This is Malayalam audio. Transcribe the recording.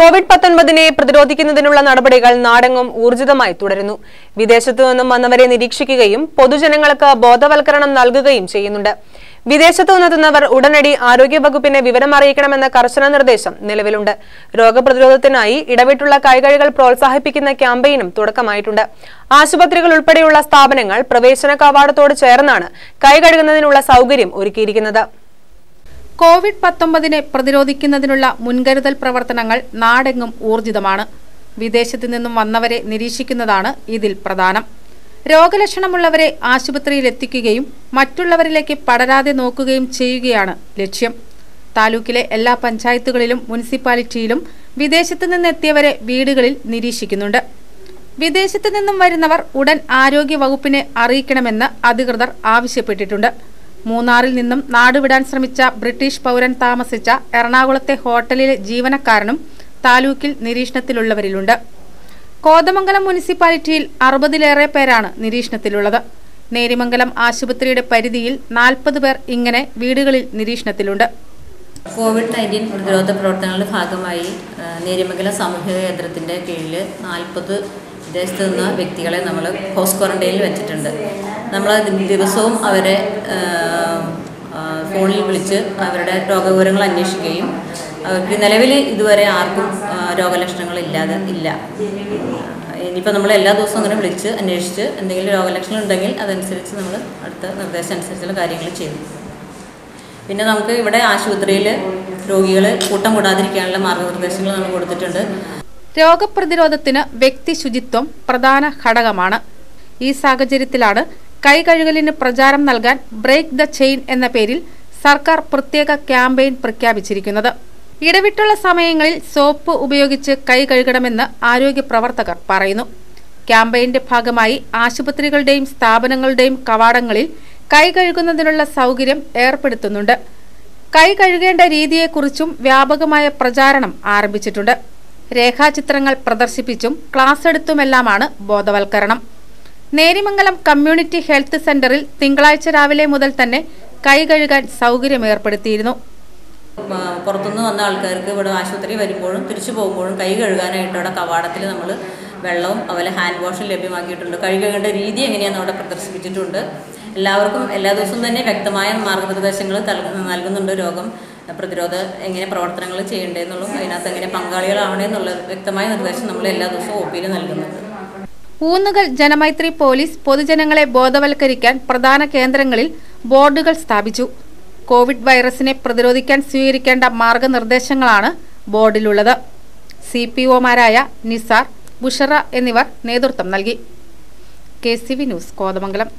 കോവിഡ് പത്തൊൻപതിനെ പ്രതിരോധിക്കുന്നതിനുള്ള നടപടികൾ നാടെങ്ങും ഊർജിതമായി തുടരുന്നു. വിദേശത്തു നിന്നും വന്നവരെ നിരീക്ഷിക്കുകയും പൊതുജനങ്ങൾക്ക് ബോധവൽക്കരണം നൽകുകയും ചെയ്യുന്നുണ്ട്. വിദേശത്തു നിന്നെത്തുന്നവർ ഉടനടി ആരോഗ്യവകുപ്പിനെ വിവരം അറിയിക്കണമെന്ന കർശന നിർദ്ദേശം നിലവിലുണ്ട്. രോഗപ്രതിരോധത്തിനായി ഇടവിട്ടുള്ള കൈകഴികൾ പ്രോത്സാഹിപ്പിക്കുന്ന ക്യാമ്പയിനും തുടക്കമായിട്ടുണ്ട്. ആശുപത്രികൾ ഉൾപ്പെടെയുള്ള സ്ഥാപനങ്ങൾ പ്രവേശന കവാടത്തോട് ചേർന്നാണ് കൈകഴുകുന്നതിനുള്ള സൗകര്യം ഒരുക്കിയിരിക്കുന്നത്. കോവിഡ് പത്തൊമ്പതിനെ പ്രതിരോധിക്കുന്നതിനുള്ള മുൻകരുതൽ പ്രവർത്തനങ്ങൾ നാടെങ്ങും ഊർജിതമാണ്. വിദേശത്തു നിന്നും വന്നവരെ നിരീക്ഷിക്കുന്നതാണ് ഇതിൽ പ്രധാനം. രോഗലക്ഷണമുള്ളവരെ ആശുപത്രിയിൽ എത്തിക്കുകയും മറ്റുള്ളവരിലേക്ക് പടരാതെ നോക്കുകയും ചെയ്യുകയാണ് ലക്ഷ്യം. താലൂക്കിലെ എല്ലാ പഞ്ചായത്തുകളിലും മുനിസിപ്പാലിറ്റിയിലും വിദേശത്തു നിന്നെത്തിയവരെ വീടുകളിൽ നിരീക്ഷിക്കുന്നുണ്ട്. വിദേശത്തു നിന്നും വരുന്നവർ ഉടൻ ആരോഗ്യ വകുപ്പിനെ അറിയിക്കണമെന്ന് അധികൃതർ ആവശ്യപ്പെട്ടിട്ടുണ്ട്. മൂന്നാറിൽ നിന്നും നാടുവിടാൻ ശ്രമിച്ച ബ്രിട്ടീഷ് പൗരൻ താമസിച്ച എറണാകുളത്തെ ഹോട്ടലിലെ ജീവനക്കാരനും താലൂക്കിൽ നിരീക്ഷണത്തിലുള്ളവരിലുണ്ട്. കോതമംഗലം മുനിസിപ്പാലിറ്റിയിൽ അറുപതിലേറെ പേരാണ് നിരീക്ഷണത്തിലുള്ളത്. നേരിമംഗലം ആശുപത്രിയുടെ പരിധിയിൽ നാൽപ്പത് പേർ ഇങ്ങനെ വീടുകളിൽ നിരീക്ഷണത്തിലുണ്ട്. കോവിഡ് നയന്റീൻ പ്രതിരോധ പ്രവർത്തനങ്ങളുടെ ഭാഗമായി നേരിമംഗലം സാമൂഹിക കേന്ദ്രത്തിന്റെ കീഴിൽ നാൽപ്പത് വിദേശത്ത് നിന്ന വ്യക്തികളെ നമ്മൾ ഹോസ് ക്വാറന്റൈനിൽ വെച്ചിട്ടുണ്ട്. നമ്മൾ ദിവസവും അവരെ ഫോണിൽ വിളിച്ച് അവരുടെ രോഗവിവരങ്ങൾ അന്വേഷിക്കുകയും അവർക്ക് നിലവിൽ ഇതുവരെ ആർക്കും രോഗലക്ഷണങ്ങൾ ഇല്ലാതെ ഇല്ല. ഇനിയിപ്പോൾ നമ്മൾ എല്ലാ ദിവസവും അങ്ങനെ വിളിച്ച് അന്വേഷിച്ച് എന്തെങ്കിലും രോഗലക്ഷണം ഉണ്ടെങ്കിൽ അതനുസരിച്ച് നമ്മൾ അടുത്ത നിർദ്ദേശം അനുസരിച്ചുള്ള കാര്യങ്ങൾ ചെയ്യും. പിന്നെ നമുക്ക് ഇവിടെ ആശുപത്രിയിൽ രോഗികൾ കൂട്ടം കൂടാതിരിക്കാനുള്ള മാർഗനിർദ്ദേശങ്ങൾ നമ്മൾ കൊടുത്തിട്ടുണ്ട്. രോഗപ്രതിരോധത്തിന് വ്യക്തി ശുചിത്വം പ്രധാന ഘടകമാണ്. ഈ സാഹചര്യത്തിലാണ് കൈകഴുകലിന് പ്രചാരം നൽകാൻ ബ്രേക്ക് ദ ചെയിൻ എന്ന പേരിൽ സർക്കാർ പ്രത്യേക ക്യാമ്പയിൻ പ്രഖ്യാപിച്ചിരിക്കുന്നത്. ഇടവിട്ടുള്ള സമയങ്ങളിൽ സോപ്പ് ഉപയോഗിച്ച് കൈ കഴുകണമെന്ന് ആരോഗ്യ പ്രവർത്തകർ പറയുന്നു. ക്യാമ്പയിന്റെ ഭാഗമായി ആശുപത്രികളുടെയും സ്ഥാപനങ്ങളുടെയും കവാടങ്ങളിൽ കൈ കഴുകുന്നതിനുള്ള സൗകര്യം ഏർപ്പെടുത്തുന്നുണ്ട്. കൈ കഴുകേണ്ട രീതിയെക്കുറിച്ചും വ്യാപകമായ പ്രചാരണം ആരംഭിച്ചിട്ടുണ്ട്. രേഖാചിത്രങ്ങൾ പ്രദർശിപ്പിച്ചും ക്ലാസ് എടുത്തുമെല്ലാമാണ് ബോധവൽക്കരണം. നേരിമംഗലം കമ്മ്യൂണിറ്റി ഹെൽത്ത് സെന്ററിൽ തിങ്കളാഴ്ച രാവിലെ മുതൽ തന്നെ കൈ കഴുകാൻ സൗകര്യം ഏർപ്പെടുത്തിയിരുന്നു പുറത്തുനിന്ന് വന്ന ആൾക്കാർക്ക് ഇവിടെ ആശുപത്രി വരുമ്പോഴും തിരിച്ചു പോകുമ്പോഴും കൈ കഴുകാനായിട്ട് അവിടെ കവാടത്തിൽ നമ്മൾ വെള്ളവും അതുപോലെ ഹാൻഡ് വാഷും ലഭ്യമാക്കിയിട്ടുണ്ട്. കൈ കഴുകേണ്ട രീതി എങ്ങനെയാണെന്ന് അവിടെ പ്രദർശിപ്പിച്ചിട്ടുണ്ട്. എല്ലാവർക്കും എല്ലാ ദിവസവും തന്നെ വ്യക്തമായ മാർഗനിർദ്ദേശങ്ങൾ നൽകുന്നുണ്ട് രോഗം പ്രതിരോധ എങ്ങനെ പ്രവർത്തനങ്ങൾ ചെയ്യേണ്ടതെന്നുള്ളതും അതിനകത്ത് എങ്ങനെ പങ്കാളികളാവണേന്നുള്ള വ്യക്തമായ നിർദ്ദേശം നമ്മൾ എല്ലാ ദിവസവും ഒ പിയിൽ നൽകുന്നുണ്ട്. ഊന്നുകൽ ജനമൈത്രി പോലീസ് പൊതുജനങ്ങളെ ബോധവൽക്കരിക്കാൻ പ്രധാന കേന്ദ്രങ്ങളിൽ ബോർഡുകൾ സ്ഥാപിച്ചു. കോവിഡ് വൈറസിനെ പ്രതിരോധിക്കാൻ സ്വീകരിക്കേണ്ട മാർഗനിർദ്ദേശങ്ങളാണ് ബോർഡിലുള്ളത്. സി പി ഒമാരായ നിസാർ ബുഷറ എന്നിവർ നേതൃത്വം നൽകി. K C V news Kothamangalam.